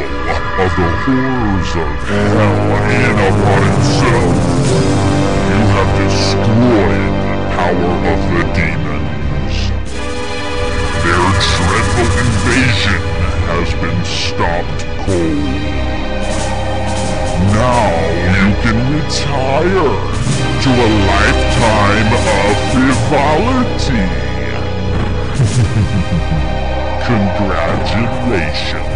evil of the horrors of hell in upon itself, you have destroyed the power of the demons. Their dreadful invasion has been stopped cold. Now you can retire to a lifetime of frivolity. Congratulations.